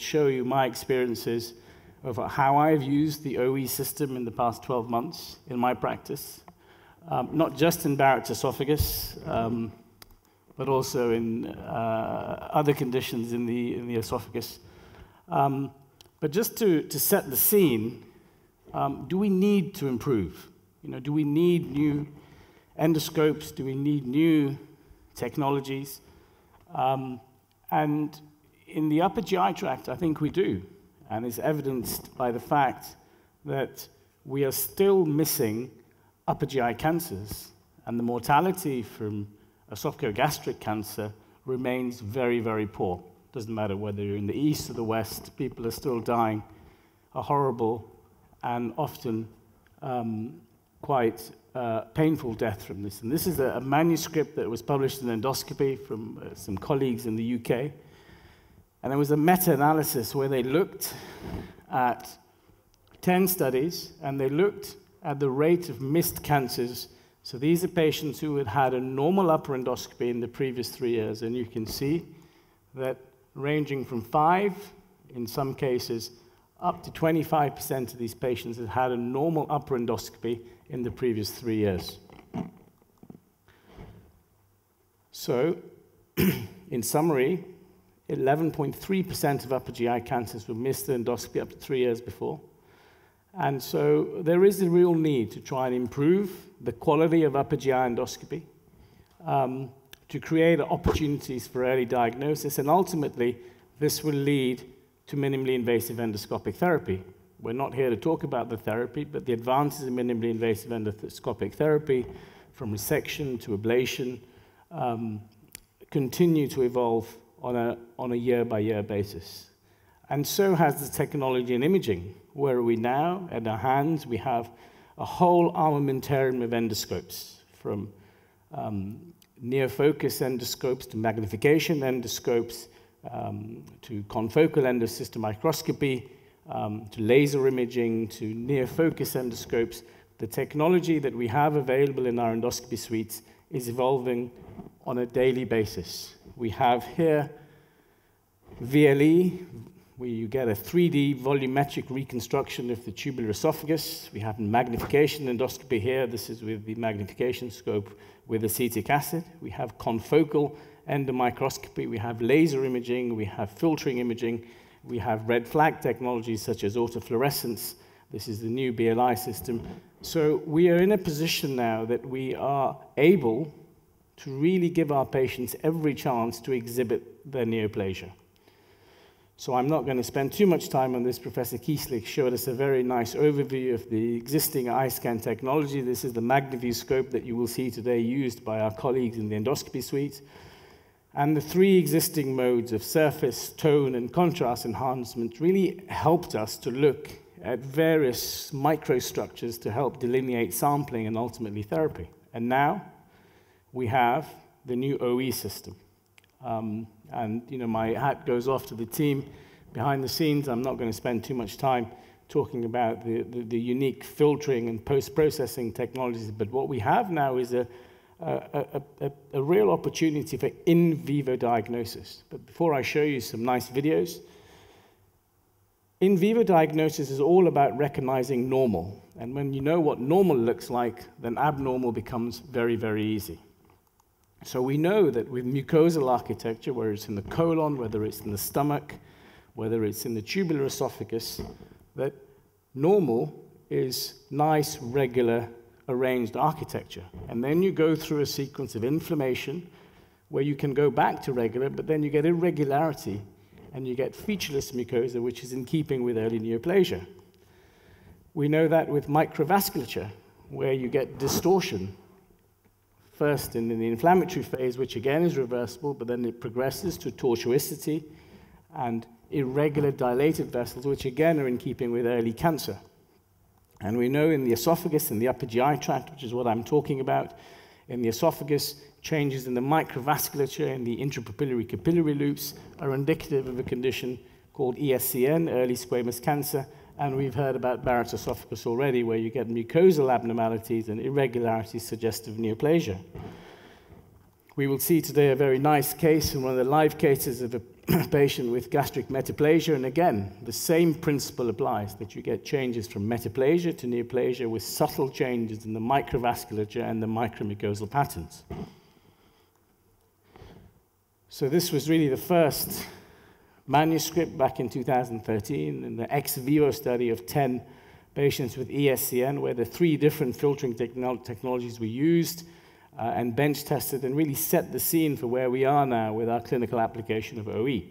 show you my experiences of how I've used the OE system in the past 12 months in my practice, um, not just in Barrett's esophagus, um, but also in uh, other conditions in the, in the esophagus. Um, but just to, to set the scene, um, do we need to improve? You know, do we need new endoscopes? Do we need new technologies? Um, and in the upper GI tract, I think we do. And it's evidenced by the fact that we are still missing upper GI cancers. And the mortality from esophagogastric cancer remains very, very poor. Doesn't matter whether you're in the east or the west, people are still dying a horrible and often um, quite uh, painful death from this. And this is a, a, manuscript that was published in Endoscopy from uh, some colleagues in the UK. And there was a meta analysis where they looked at 10 studies and they looked at the rate of missed cancers. So these are patients who had had a normal upper endoscopy in the previous three years. And you can see that ranging from five, in some cases, up to 25% of these patients had had a normal upper endoscopy in the previous three years. So, in summary, 11.3% of upper GI cancers were missed in endoscopy up to three years before. And so there is a real need to try and improve the quality of upper GI endoscopy, um, to create opportunities for early diagnosis, and ultimately, this will lead to minimally invasive endoscopic therapy. We're not here to talk about the therapy, but the advances in minimally invasive endoscopic therapy, from resection to ablation, um, continue to evolve on a, on a year-by-year basis. And so has the technology in imaging. Where are we now? At our hands, we have a whole armamentarium of endoscopes, from um, near-focus endoscopes to magnification endoscopes, um, to confocal endosystem microscopy, um, to laser imaging, to near-focus endoscopes. The technology that we have available in our endoscopy suites is evolving on a daily basis. We have here VLE, where you get a 3D volumetric reconstruction of the tubular esophagus. We have magnification endoscopy here. This is with the magnification scope with acetic acid. We have confocal endomicroscopy. We have laser imaging. We have filtering imaging. We have red flag technologies such as autofluorescence. This is the new BLI system. So we are in a position now that we are able to really give our patients every chance to exhibit their neoplasia. So I'm not going to spend too much time on this. Professor Kiesslich showed us a very nice overview of the existing iScan technology. This is the MagnaView scope that you will see today used by our colleagues in the endoscopy suite. And the three existing modes of surface, tone, and contrast enhancement really helped us to look at various microstructures to help delineate sampling and ultimately therapy. And now, we have the new OE system. Um, and you know, my hat goes off to the team behind the scenes. I'm not going to spend too much time talking about the, the, the unique filtering and post-processing technologies, but what we have now is a, a, a, a, real opportunity for in vivo diagnosis. But before I show you some nice videos, in vivo diagnosis is all about recognizing normal. And when you know what normal looks like, then abnormal becomes very, very easy. So we know that with mucosal architecture, whether it's in the colon, whether it's in the stomach, whether it's in the tubular esophagus, that normal is nice, regular, arranged architecture. And then you go through a sequence of inflammation where you can go back to regular, but then you get irregularity and you get featureless mucosa, which is in keeping with early neoplasia. We know that with microvasculature, where you get distortion first in the inflammatory phase, which again is reversible, but then it progresses to tortuosity and irregular dilated vessels, which again are in keeping with early cancer. And we know in the esophagus and the upper GI tract, which is what I'm talking about, in the esophagus, changes in the microvasculature and the intrapapillary capillary loops are indicative of a condition called ESCN, early squamous cancer, and we've heard about Barrett's esophagus already, where you get mucosal abnormalities and irregularities suggestive of neoplasia. We will see today a very nice case, and one of the live cases of a, patient with gastric metaplasia, and again, the same principle applies that you get changes from metaplasia to neoplasia with subtle changes in the microvasculature and the micromucosal patterns. So, this was really the first manuscript back in 2013 in the ex vivo study of 10 patients with ESCN, where the three different filtering techno technologies were used uh, and bench tested and really set the scene for where we are now with our clinical application of OE.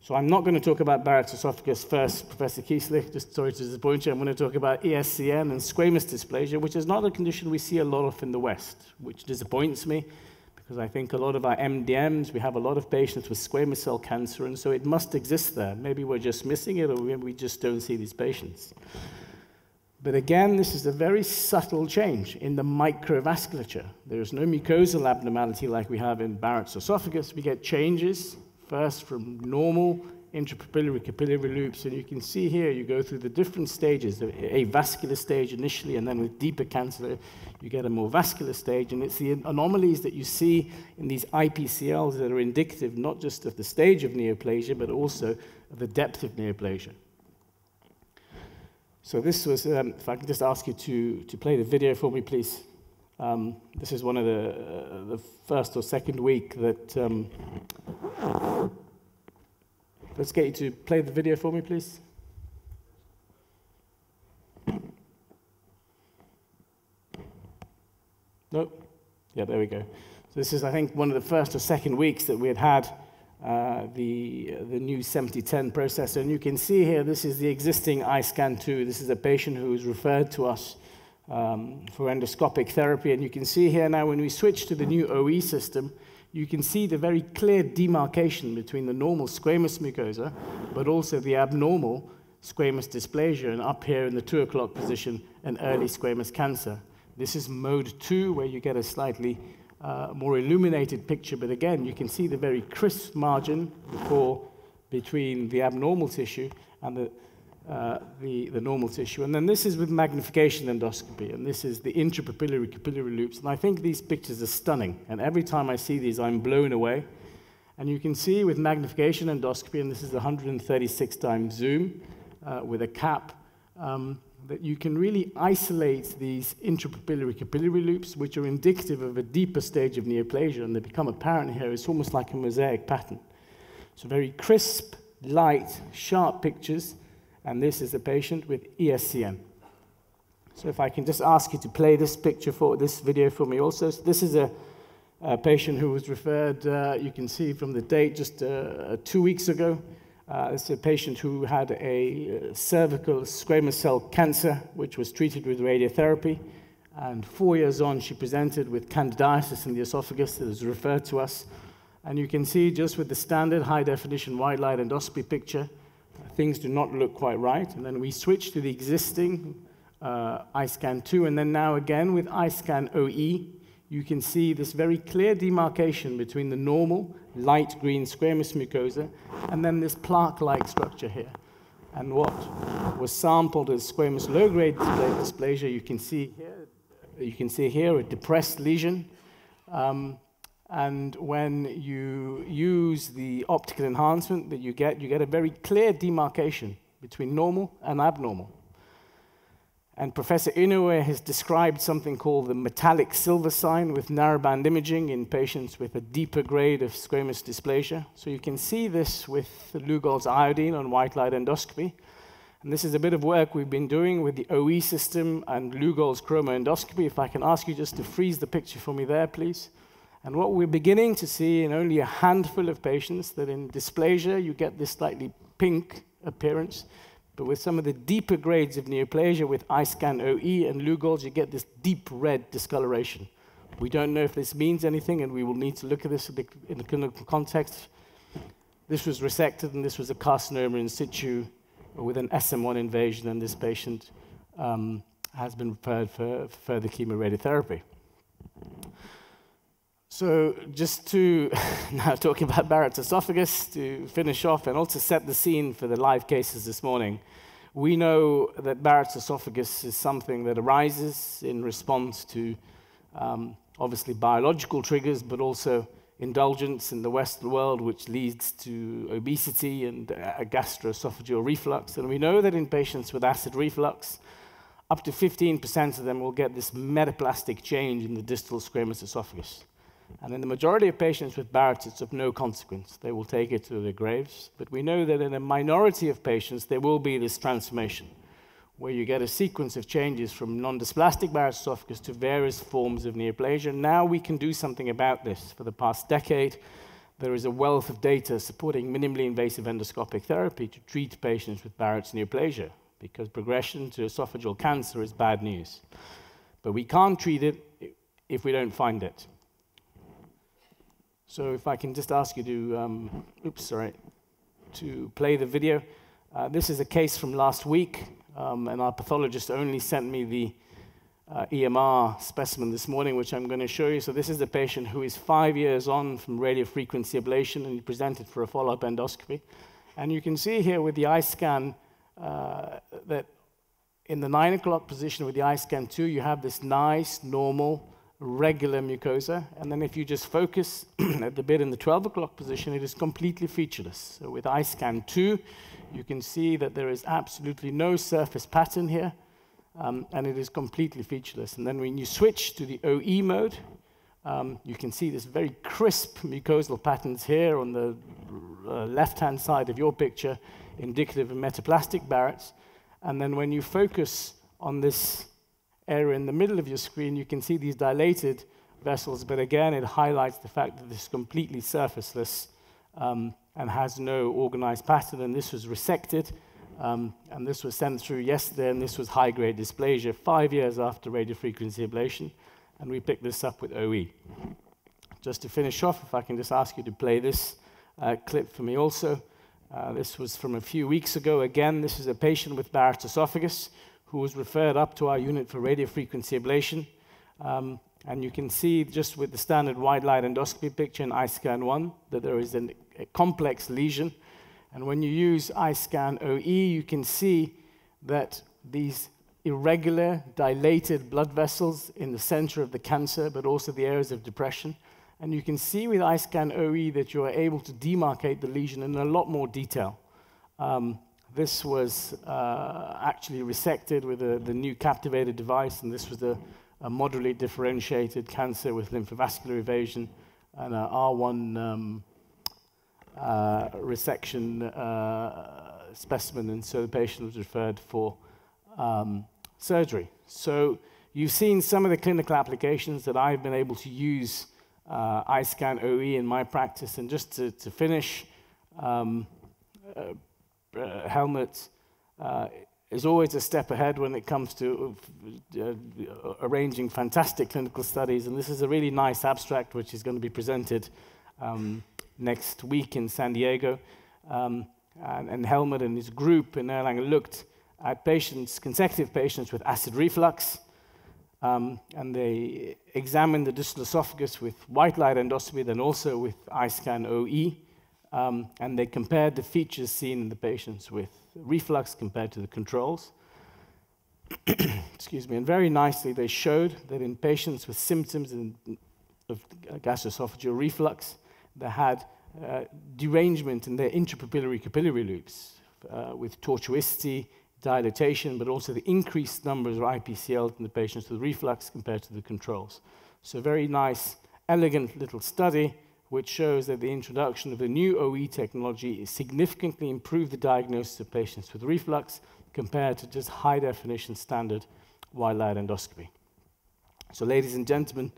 So I'm not going to talk about Barrett's esophagus first, Professor Kiesslich, just sorry to disappoint you. I'm going to talk about ESCN and squamous dysplasia, which is not a condition we see a lot of in the West, which disappoints me because I think a lot of our MDMs, we have a lot of patients with squamous cell cancer, and so it must exist there. Maybe we're just missing it, or we just don't see these patients. But again, this is a very subtle change in the microvasculature. There is no mucosal abnormality like we have in Barrett's esophagus. We get changes first from normal intrapapillary capillary loops, and you can see here you go through the different stages, a vascular stage initially, and then with deeper cancer, you get a more vascular stage, and it's the anomalies that you see in these IPCLs that are indicative not just of the stage of neoplasia, but also of the depth of neoplasia. So this was, um, if I can just ask you to, to play the video for me, please. Um, this is one of the, uh, the first or second week that... Um, let's get you to play the video for me, please. Nope. Yeah, there we go. So this is, I think, one of the first or second weeks that we had had uh, the, the new 7010 processor. And you can see here, this is the existing iScan 2. This is a patient who was referred to us um, for endoscopic therapy. And you can see here now, when we switch to the new OE system, you can see the very clear demarcation between the normal squamous mucosa, but also the abnormal squamous dysplasia, and up here in the 2 o'clock position, an early squamous cancer. This is mode 2, where you get a slightly uh, more illuminated picture, but again, you can see the very crisp margin before, between the abnormal tissue and the, uh, the, the, normal tissue. And then this is with magnification endoscopy, and this is the intrapapillary capillary loops. And I think these pictures are stunning, and every time I see these, I'm blown away. And you can see with magnification endoscopy, and this is 136 times zoom uh, with a cap, um, that you can really isolate these intrapapillary capillary loops, which are indicative of a deeper stage of neoplasia, and they become apparent here. It's almost like a mosaic pattern. So very crisp, light, sharp pictures, and this is a patient with ESCN. So if I can just ask you to play this picture for this video for me also. So this is a, a patient who was referred, uh, you can see from the date, just uh, two weeks ago. Uh, it's a patient who had a uh, cervical squamous cell cancer, which was treated with radiotherapy. And four years on, she presented with candidiasis in the esophagus that was referred to us. And you can see just with the standard high definition white light endoscopy picture, uh, things do not look quite right. And then we switch to the existing uh, iScan 2, and then now again with iScan OE, you can see this very clear demarcation between the normal light green squamous mucosa and then this plaque-like structure here. And what was sampled as squamous low-grade dysplasia, you can see here, you can see here a depressed lesion. Um, and when you use the optical enhancement that you get, you get a very clear demarcation between normal and abnormal. And Professor Inoue has described something called the metallic silver sign with narrowband imaging in patients with a deeper grade of squamous dysplasia. So you can see this with Lugol's iodine on white light endoscopy. And this is a bit of work we've been doing with the OE system and Lugol's chromoendoscopy. If I can ask you just to freeze the picture for me there, please. And what we're beginning to see in only a handful of patients that in dysplasia you get this slightly pink appearance. But with some of the deeper grades of neoplasia, with iScan OE and Lugol's, you get this deep red discoloration. We don't know if this means anything, and we will need to look at this in the clinical context. This was resected, and this was a carcinoma in situ with an SM1 invasion, and this patient um, has been referred for further chemoradiotherapy. So, just to now talk about Barrett's esophagus to finish off and also set the scene for the live cases this morning, we know that Barrett's esophagus is something that arises in response to um, obviously biological triggers, but also indulgence in the Western world, which leads to obesity and uh, gastroesophageal reflux. And we know that in patients with acid reflux, up to 15% of them will get this metaplastic change in the distal squamous esophagus. And in the majority of patients with Barrett's, it's of no consequence. They will take it to their graves. But we know that in a minority of patients, there will be this transformation where you get a sequence of changes from non-dysplastic Barrett's esophagus to various forms of neoplasia. Now we can do something about this. For the past decade, there is a wealth of data supporting minimally invasive endoscopic therapy to treat patients with Barrett's neoplasia because progression to esophageal cancer is bad news. But we can't treat it if we don't find it. So if I can just ask you to, um, oops, sorry, to play the video. Uh, this is a case from last week um, and our pathologist only sent me the uh, EMR specimen this morning, which I'm going to show you. So this is a patient who is five years on from radiofrequency ablation, and he presented for a follow-up endoscopy. And you can see here with the iScan uh, that in the 9 o'clock position with the iScan 2, you have this nice, normal, regular mucosa. And then if you just focus at the bit in the 12 o'clock position, it is completely featureless. So with iScan 2, you can see that there is absolutely no surface pattern here, um, and it is completely featureless. And then when you switch to the OE mode, um, you can see this very crisp mucosal patterns here on the uh, left-hand side of your picture, indicative of metaplastic Barrett's. And then when you focus on this area in the middle of your screen, you can see these dilated vessels, but again, it highlights the fact that this is completely surfaceless um, and has no organized pattern. And this was resected, um, and this was sent through yesterday, and this was high-grade dysplasia five years after radiofrequency ablation, and we picked this up with OE. Just to finish off, if I can just ask you to play this uh, clip for me also. Uh, this was from a few weeks ago. Again, this is a patient with Barrett's esophagus who was referred up to our unit for radiofrequency ablation. Um, and you can see just with the standard white light endoscopy picture in iScan 1 that there is an, a complex lesion. And when you use iScan OE, you can see that these irregular, dilated blood vessels in the center of the cancer, but also the areas of depression. And you can see with iScan OE that you are able to demarcate the lesion in a lot more detail. Um, this was uh, actually resected with a, the new Captivator device, and this was a a moderately differentiated cancer with lymphovascular invasion and a R1 um, uh, resection uh, specimen, and so the patient was referred for um, surgery. So you've seen some of the clinical applications that I've been able to use uh, iScan OE in my practice, and just to, to finish, um, uh, uh, Helmut uh, is always a step ahead when it comes to uh, arranging fantastic clinical studies. And this is a really nice abstract which is going to be presented um, next week in San Diego. Um, and, and, Helmut and his group in Erlangen looked at patients, consecutive patients with acid reflux. Um, and they examined the distal esophagus with white light endoscopy, then also with iScan OE. Um, and they compared the features seen in the patients with reflux compared to the controls. Excuse me. And very nicely, they showed that in patients with symptoms of gastroesophageal reflux, they had uh, derangement in their intrapapillary capillary loops uh, with tortuosity, dilatation, but also the increased numbers of IPCL in the patients with reflux compared to the controls. So very nice, elegant little study which shows that the introduction of the new OE technology significantly improved the diagnosis of patients with reflux compared to just high definition standard white light endoscopy. So, ladies and gentlemen,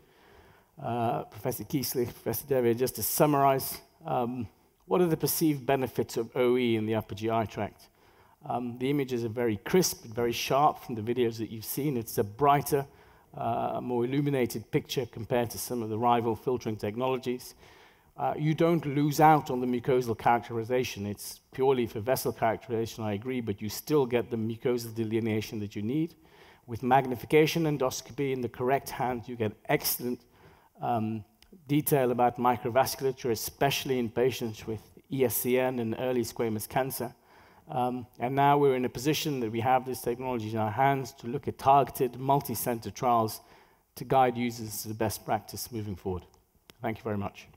uh, Professor Kiesslich, Professor Devier, just to summarize, um, what are the perceived benefits of OE in the upper GI tract? Um, the images are very crisp, very sharp from the videos that you've seen. It's a brighter, uh, more illuminated picture compared to some of the rival filtering technologies. Uh, you don't lose out on the mucosal characterization. It's purely for vessel characterization, I agree, but you still get the mucosal delineation that you need. With magnification endoscopy in the correct hand, you get excellent um, detail about microvasculature, especially in patients with ESCN and early squamous cancer. Um, and now we're in a position that we have this technology in our hands to look at targeted multi-center trials to guide users to the best practice moving forward. Thank you very much.